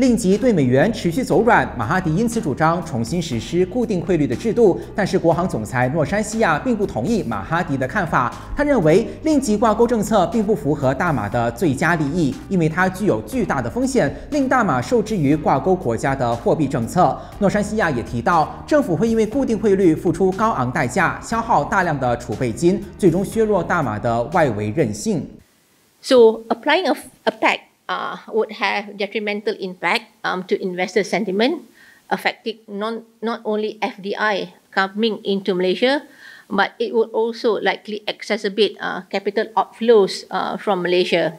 令吉对美元持续走软，马哈迪因此主张重新实施固定汇率的制度。但是国行总裁诺山西亚并不同意马哈迪的看法，他认为令吉挂钩政策并不符合大马的最佳利益，因为它具有巨大的风险，令大马受制于挂钩国家的货币政策。诺山西亚也提到，政府会因为固定汇率付出高昂代价，消耗大量的储备金，最终削弱大马的外围韧性。So applying a, a peg uh, would have detrimental impact um, to investor sentiment, affecting non, not only FDI coming into Malaysia, but it would also likely exacerbate uh, capital outflows uh, from Malaysia.